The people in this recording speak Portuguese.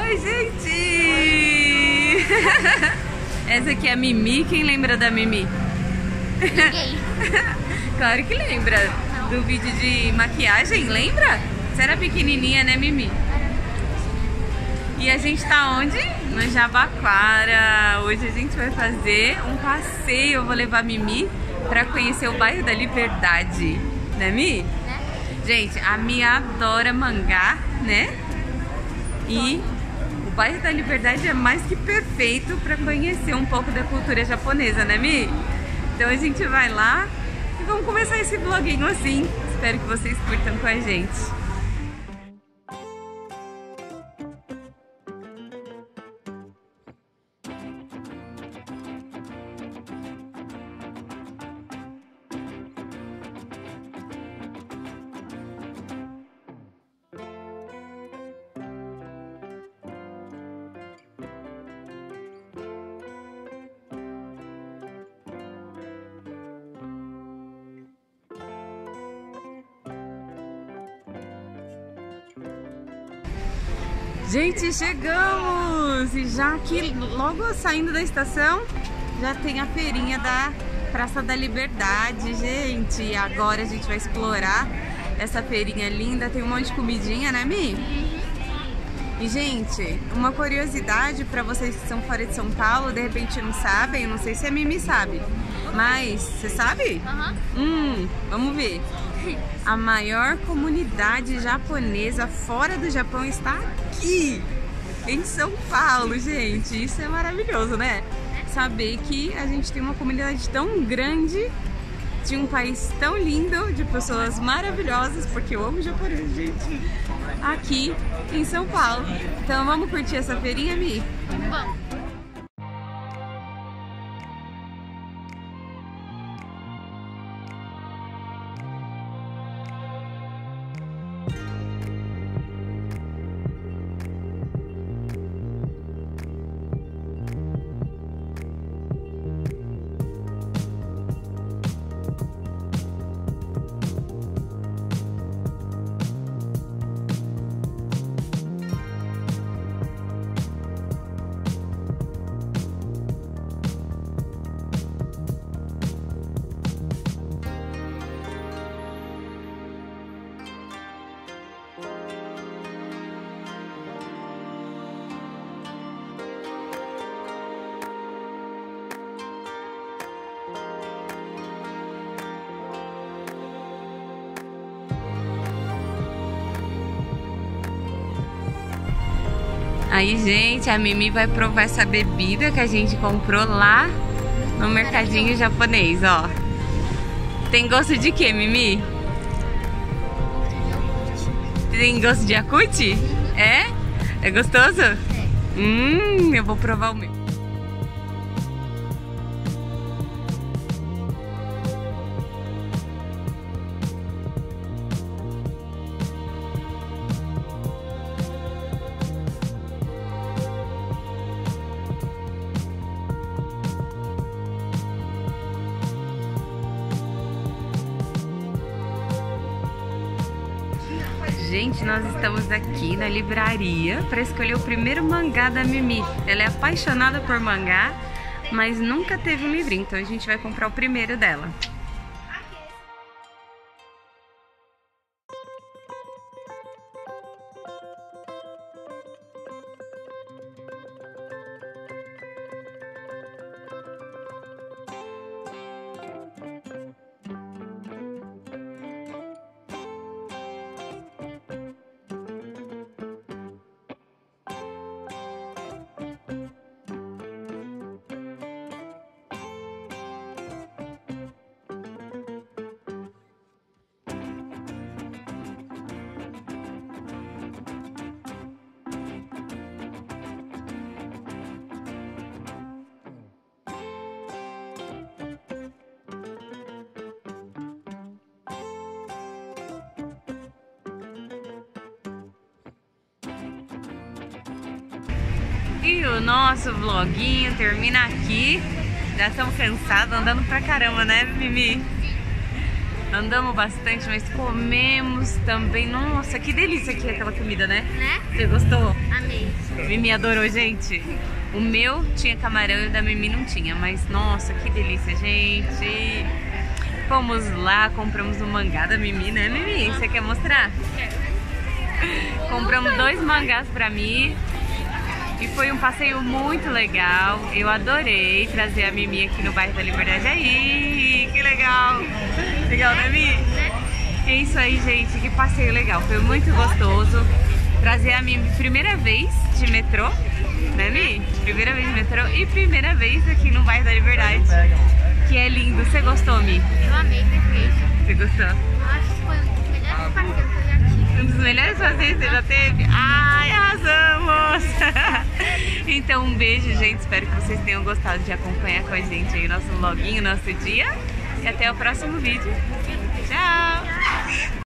Oi, gente! Essa aqui é a Mimi. Quem lembra da Mimi? Ninguém. claro que lembra. Do vídeo de maquiagem, lembra? Você era pequenininha, né, Mimi? E a gente tá onde? No Jabaquara. Hoje a gente vai fazer um passeio. Eu vou levar a Mimi pra conhecer o bairro da Liberdade. Né, Mi? Né? Gente, a Mi adora mangá, né? E bairro da Liberdade é mais que perfeito para conhecer um pouco da cultura japonesa, né, Mi? Então a gente vai lá e vamos começar esse vloguinho assim. Espero que vocês curtam com a gente. Gente, chegamos! E já aqui, logo saindo da estação, já tem a feirinha da Praça da Liberdade, gente. E agora a gente vai explorar essa feirinha linda. Tem um monte de comidinha, né, Mi? E, gente, uma curiosidade para vocês que são fora de São Paulo, de repente não sabem, não sei se a Mimi sabe, mas você sabe? Aham. Hum, vamos ver. A maior comunidade japonesa fora do Japão está aqui, em São Paulo, gente. Isso é maravilhoso, né? Saber que a gente tem uma comunidade tão grande, de um país tão lindo, de pessoas maravilhosas, porque eu amo japonês, gente, aqui em São Paulo. Então vamos curtir essa feirinha, Mi? Vamos. Aí, gente, a Mimi vai provar essa bebida que a gente comprou lá no mercadinho japonês, ó. Tem gosto de quê, Mimi? Tem gosto de Yakut? É? É gostoso? É. Hum, eu vou provar o meu. Gente, nós estamos aqui na livraria para escolher o primeiro mangá da Mimi. Ela é apaixonada por mangá, mas nunca teve um livrinho, então a gente vai comprar o primeiro dela. E o nosso vloguinho termina aqui. Já estamos cansados, andando pra caramba, né, Mimi? Andamos bastante, mas comemos também. Nossa, que delícia aqui aquela comida, né? Né? Você gostou? Amei. Mimi adorou, gente. O meu tinha camarão e o da Mimi não tinha, mas nossa, que delícia, gente. Fomos lá, compramos um mangá da Mimi, né, Mimi? Você quer mostrar? Compramos dois mangás pra mim. E foi um passeio muito legal. Eu adorei trazer a Mimi aqui no bairro da Liberdade. Aí, que legal! Legal, né, Mimi? É isso aí, gente. Que passeio legal. Foi muito gostoso. Trazer a Mimi primeira vez de metrô, né, Mi? Primeira vez de metrô e primeira vez aqui no bairro da Liberdade. Que é lindo. Você gostou, Mi? Eu amei, perfeito. Você gostou? Eu acho que foi um dos melhores passeios que eu já tive. Um dos melhores passeios que você já teve? Ai, arrasamos! Um beijo, gente. Espero que vocês tenham gostado de acompanhar com a gente aí o nosso vloguinho, nosso dia. E até o próximo vídeo.